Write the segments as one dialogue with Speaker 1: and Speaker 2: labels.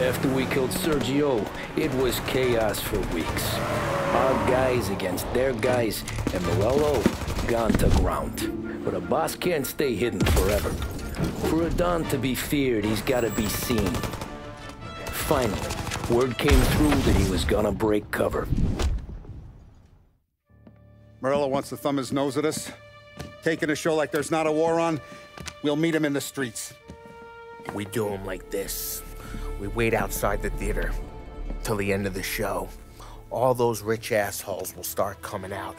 Speaker 1: After we killed Sergio, it was chaos for weeks. Our guys against their guys, and Morello gone to ground. But a boss can't stay hidden forever. For a Don to be feared, he's gotta be seen. Finally, word came through that he was gonna break cover.
Speaker 2: Morello wants to thumb his nose at us. Taking a show like there's not a war on, we'll meet him in the streets.
Speaker 3: We do him like this. We wait outside the theater till the end of the show. All those rich assholes will start coming out.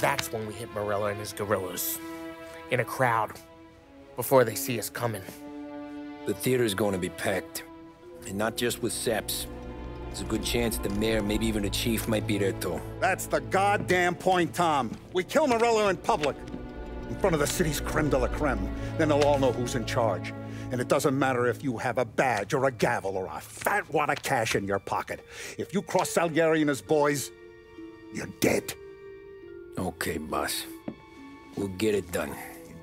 Speaker 3: That's when we hit Morello and his gorillas. In a crowd. Before they see us coming.
Speaker 1: The theater's going to be packed. And not just with saps. There's a good chance the mayor, maybe even the chief, might be there too.
Speaker 2: That's the goddamn point, Tom. We kill Morello in public. In front of the city's creme de la creme. Then they'll all know who's in charge. And it doesn't matter if you have a badge or a gavel or a fat wad of cash in your pocket. If you cross Salieri and his boys, you're dead.
Speaker 1: Okay, boss. We'll get it done.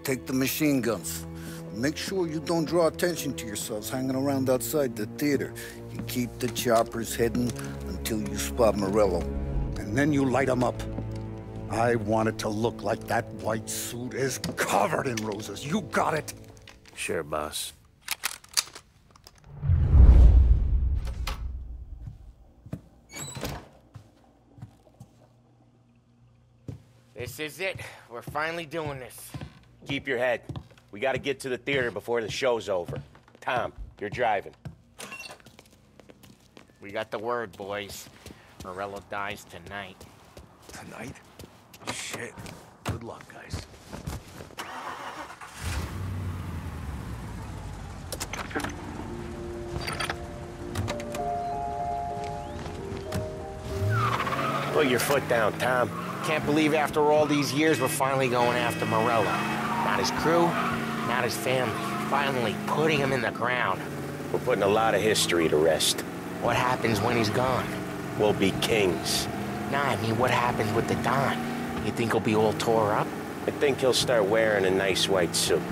Speaker 4: Take the machine guns. Make sure you don't draw attention to yourselves hanging around outside the theater. You keep the choppers hidden until you spot Morello.
Speaker 2: And then you light them up. I want it to look like that white suit is covered in roses. You got it?
Speaker 3: Sure, boss. This is it. We're finally doing this.
Speaker 5: Keep your head. We gotta get to the theater before the show's over. Tom, you're driving.
Speaker 3: We got the word, boys. Morello dies tonight.
Speaker 6: Tonight? Oh, shit. Good luck, guys.
Speaker 5: Put your foot down, Tom.
Speaker 3: Can't believe after all these years we're finally going after Morello. Not his crew, not his family. Finally putting him in the ground.
Speaker 5: We're putting a lot of history to rest.
Speaker 3: What happens when he's gone?
Speaker 5: We'll be kings.
Speaker 3: Nah, I mean, what happens with the Don? You think he'll be all tore up?
Speaker 5: I think he'll start wearing a nice white suit.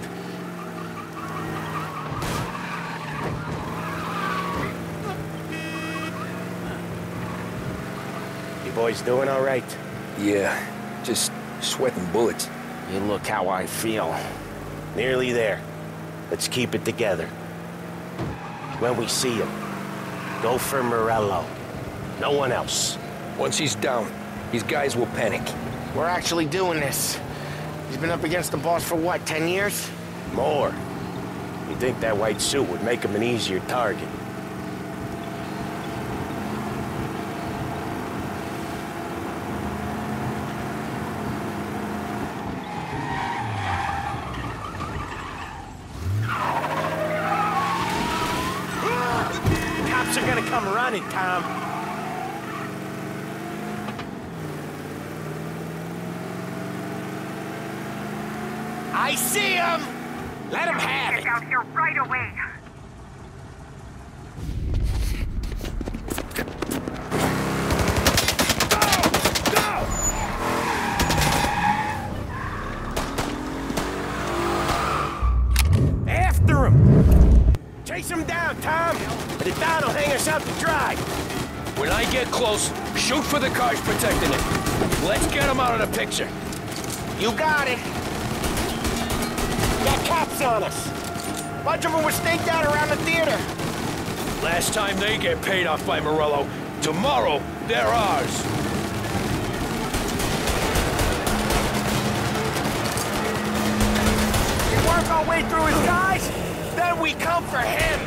Speaker 5: You boys doing all right?
Speaker 1: Yeah, just sweating bullets.
Speaker 3: You look how I feel.
Speaker 5: Nearly there. Let's keep it together. When we see him, go for Morello. No one else.
Speaker 1: Once he's down, these guys will panic.
Speaker 3: We're actually doing this. He's been up against the boss for what, 10 years?
Speaker 5: More. You think that white suit would make him an easier target?
Speaker 3: Cops are running, Tom. I see him! Let him have it!
Speaker 7: out here right away.
Speaker 5: After him! Chase him down, Tom! The Don will hang us out to dry.
Speaker 1: When I get close, shoot for the cars protecting it. Let's get them out of the picture.
Speaker 3: You got it. Got cops on us. Bunch of them were staked out around the theater.
Speaker 1: Last time they get paid off by Morello, tomorrow they're ours.
Speaker 3: We work our way through his guys, then we come for him.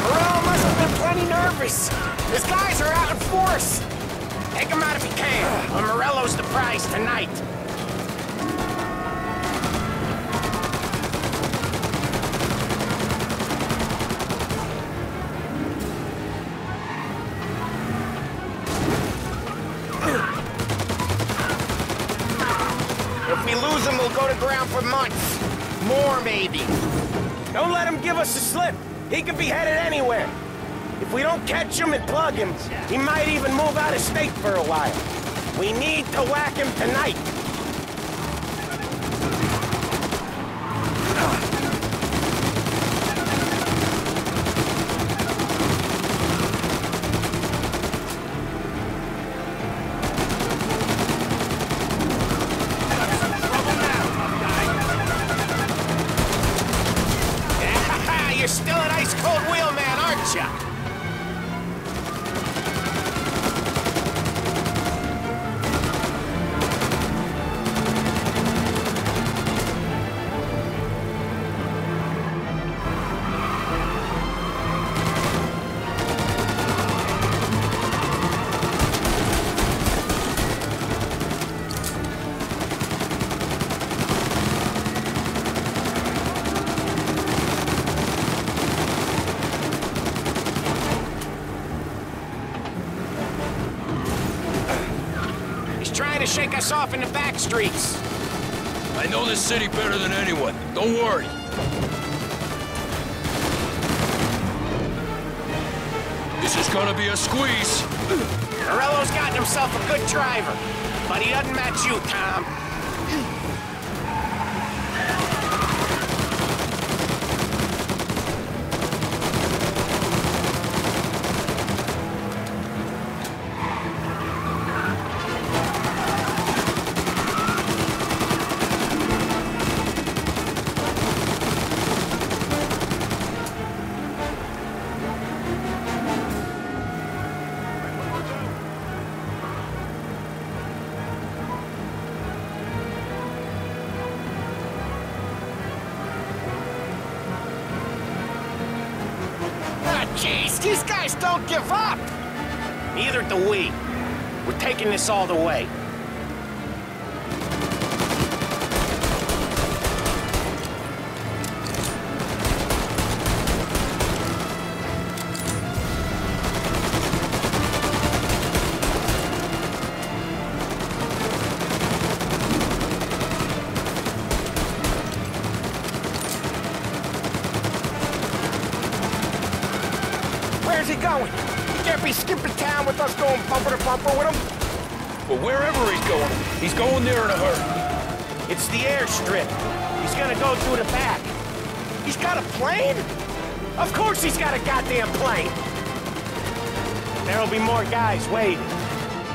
Speaker 3: Morello must have been plenty nervous. His guys are out in force. Take him out if you can. Or Morello's the prize tonight. If we lose him, we'll go to ground for months. Maybe.
Speaker 5: Don't let him give us a slip. He could be headed anywhere. If we don't catch him and plug him, he might even move out of state for a while. We need to whack him tonight. Us off in the back streets.
Speaker 1: I know this city better than anyone. Don't worry. This is gonna be a squeeze.
Speaker 5: Morello's gotten himself a good driver, but he doesn't match you, Tom. Jeez, these guys don't give up. Neither do we. We're taking this all the way. Going bumper to bumper with him.
Speaker 1: But wherever he's going, he's going there in a hurry.
Speaker 5: It's the airstrip. He's gonna go through the back. He's got a plane? Of course he's got a goddamn plane. There'll be more guys waiting.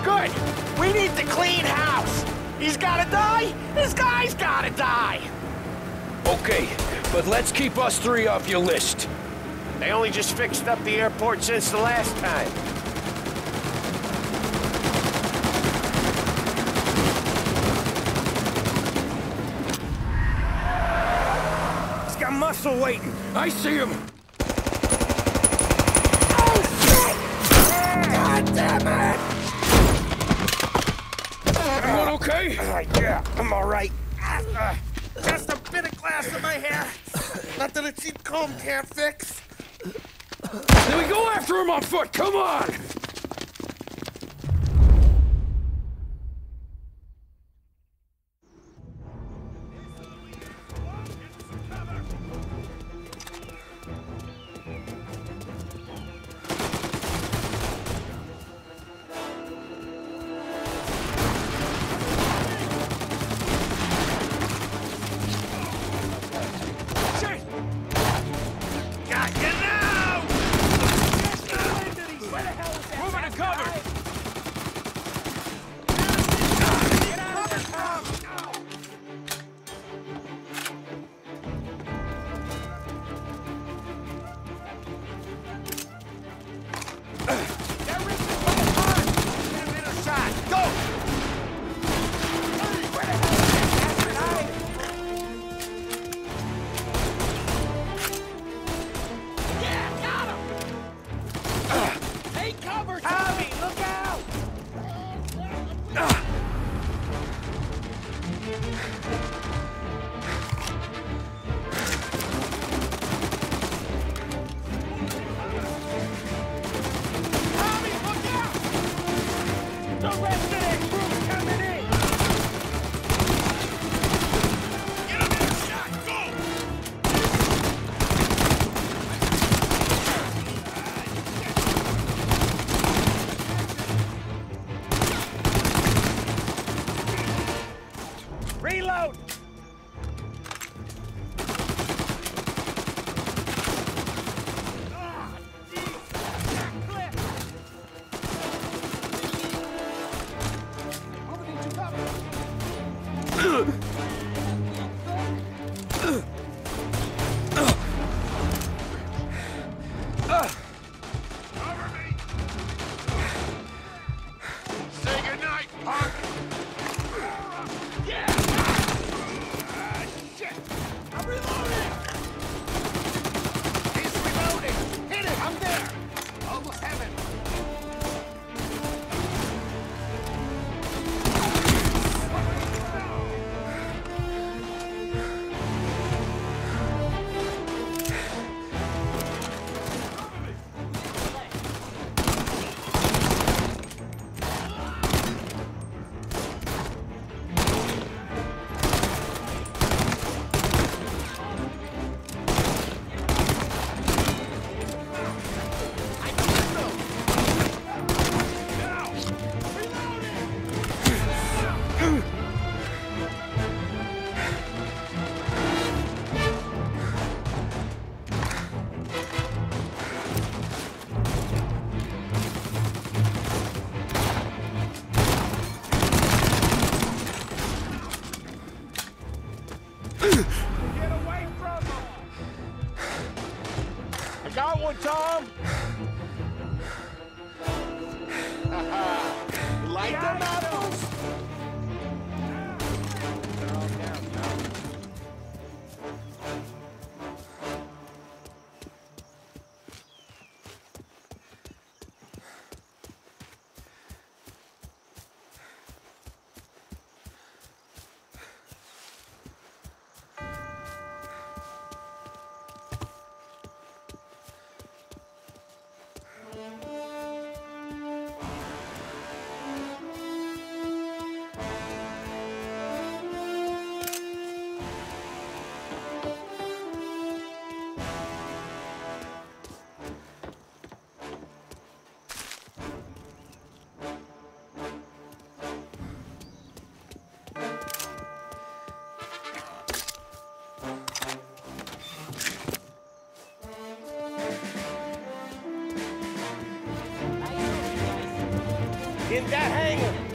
Speaker 5: Good. We need to clean house. He's gotta die. This guy's gotta die.
Speaker 1: Okay, but let's keep us three off your list.
Speaker 5: They only just fixed up the airport since the last time.
Speaker 1: Got waiting. I see him. Oh, shit!
Speaker 5: God damn it!
Speaker 1: Everyone okay?
Speaker 5: Uh, yeah, I'm all right. Uh, just a bit of glass in my hair. Nothing a cheap comb can't fix.
Speaker 1: Then we go after him on foot. Come on.
Speaker 5: Reload! In that hangar!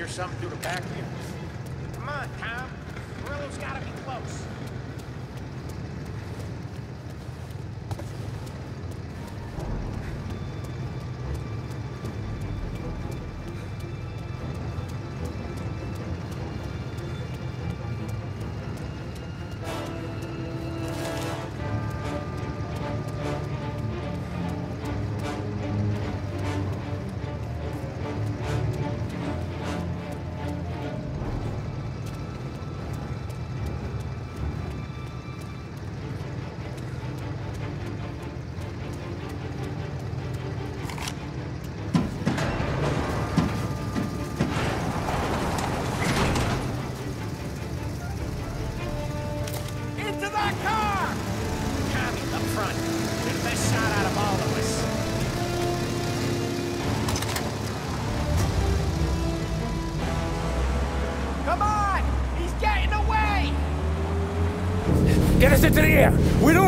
Speaker 5: Hear something through the back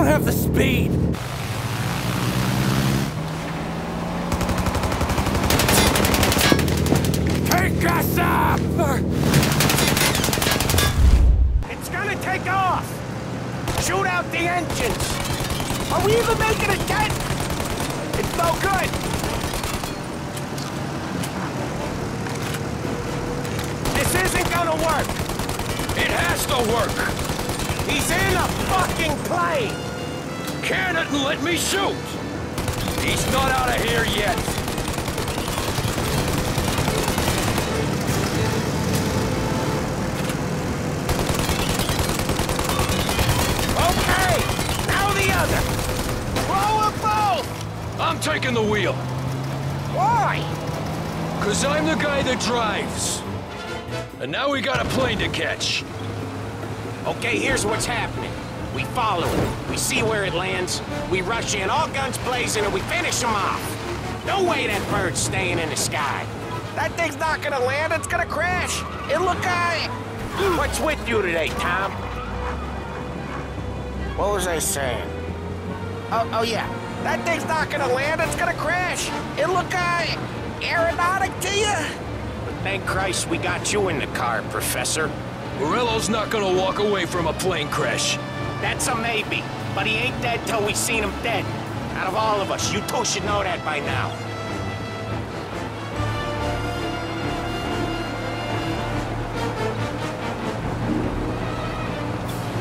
Speaker 1: don't have the speed! Take us up!
Speaker 5: It's gonna take off! Shoot out the engines! Are we even making a dent? It's no good! This isn't gonna work!
Speaker 1: It has to work!
Speaker 5: He's in a fucking plane!
Speaker 1: Can it and let me shoot! He's not out of here yet!
Speaker 5: Okay! Now the other! Roll them both!
Speaker 1: I'm taking the wheel,
Speaker 5: Why?
Speaker 1: cause I'm the guy that drives. And now we got a plane to catch.
Speaker 8: Okay, here's what's happening. We follow it. We see where it lands. We rush in, all guns blazing, and we finish them off. No way that bird's staying in the sky.
Speaker 5: That thing's not gonna land, it's gonna crash! It look I... What's with you today, Tom? What was I saying? Oh, oh yeah. That thing's not gonna land, it's gonna crash! It look I... aeronautic to you? But thank Christ we got you in the car, Professor.
Speaker 1: Morello's not gonna walk away from a plane crash.
Speaker 5: That's a maybe, but he ain't dead till we've seen him dead. Out of all of us, you two should know that by now.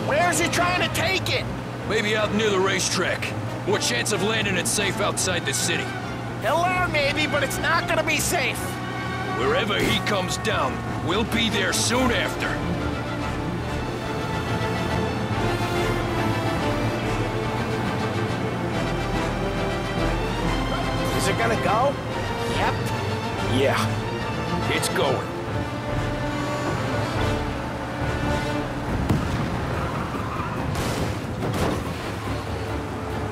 Speaker 5: Where's he trying to take it?
Speaker 1: Maybe out near the racetrack. What chance of landing it safe outside the city?
Speaker 5: He'll land maybe, but it's not gonna be safe.
Speaker 1: Wherever he comes down, we'll be there soon after.
Speaker 5: Is it gonna go? Yep.
Speaker 1: Yeah, it's going.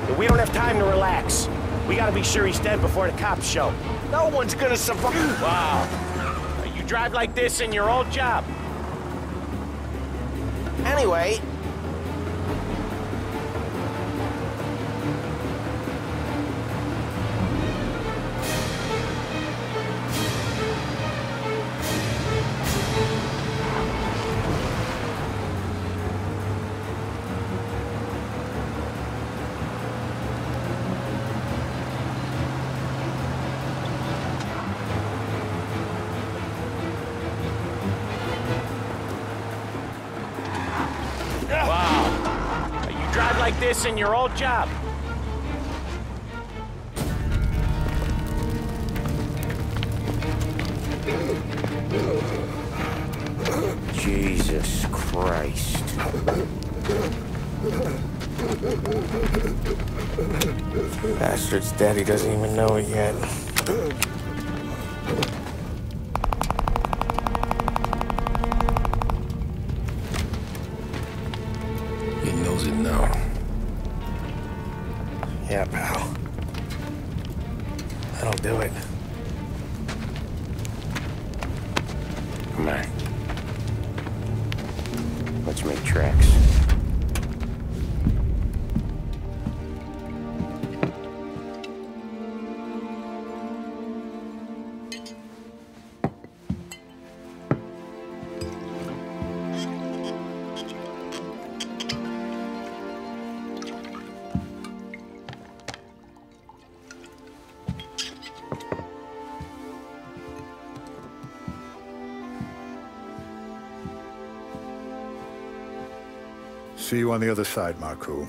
Speaker 5: But we don't have time to relax. We gotta be sure he's dead before the cops show. No one's gonna survive. Wow. You drive like this in your old job. Anyway. In your old job.
Speaker 9: Jesus Christ.
Speaker 10: Bastard's daddy doesn't even know it yet. Yeah,
Speaker 2: See you on the other side, Marku.